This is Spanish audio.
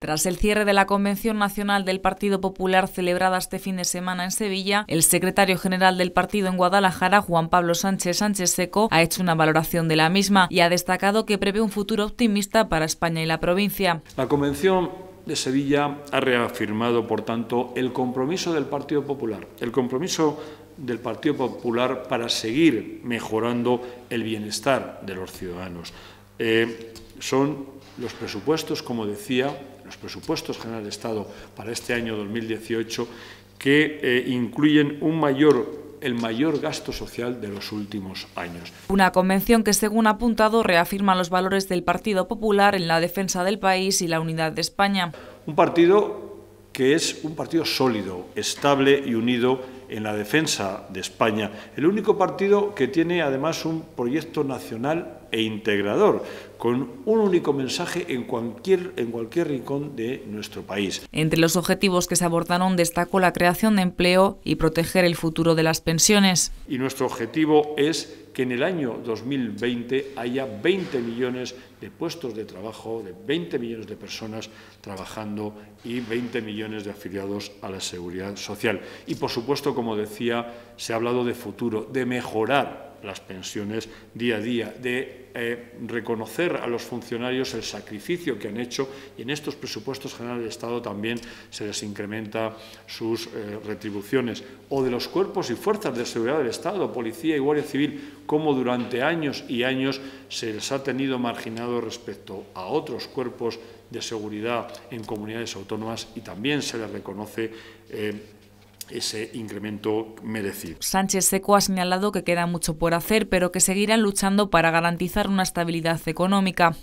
Tras el cierre de la Convención Nacional del Partido Popular celebrada este fin de semana en Sevilla, el secretario general del partido en Guadalajara, Juan Pablo Sánchez Sánchez Seco, ha hecho una valoración de la misma y ha destacado que prevé un futuro optimista para España y la provincia. La Convención de Sevilla ha reafirmado, por tanto, el compromiso del Partido Popular, el compromiso del Partido Popular para seguir mejorando el bienestar de los ciudadanos. Eh, son los presupuestos, como decía, los presupuestos generales de Estado para este año 2018 que eh, incluyen un mayor el mayor gasto social de los últimos años. Una convención que, según ha apuntado, reafirma los valores del Partido Popular en la defensa del país y la unidad de España. Un partido que es un partido sólido, estable y unido en la defensa de España. El único partido que tiene además un proyecto nacional e integrador, con un único mensaje en cualquier, en cualquier rincón de nuestro país. Entre los objetivos que se abordaron destacó la creación de empleo y proteger el futuro de las pensiones. Y nuestro objetivo es que en el año 2020 haya 20 millones de puestos de trabajo, de 20 millones de personas trabajando y 20 millones de afiliados a la seguridad social. Y, por supuesto, como decía, se ha hablado de futuro, de mejorar las pensiones día a día, de eh, reconocer a los funcionarios el sacrificio que han hecho y en estos presupuestos generales de Estado también se les incrementa sus eh, retribuciones, o de los cuerpos y fuerzas de seguridad del Estado, policía y guardia civil, como durante años y años se les ha tenido marginado respecto a otros cuerpos de seguridad en comunidades autónomas y también se les reconoce eh, ese incremento merecido. Sánchez Seco ha señalado que queda mucho por hacer, pero que seguirán luchando para garantizar una estabilidad económica.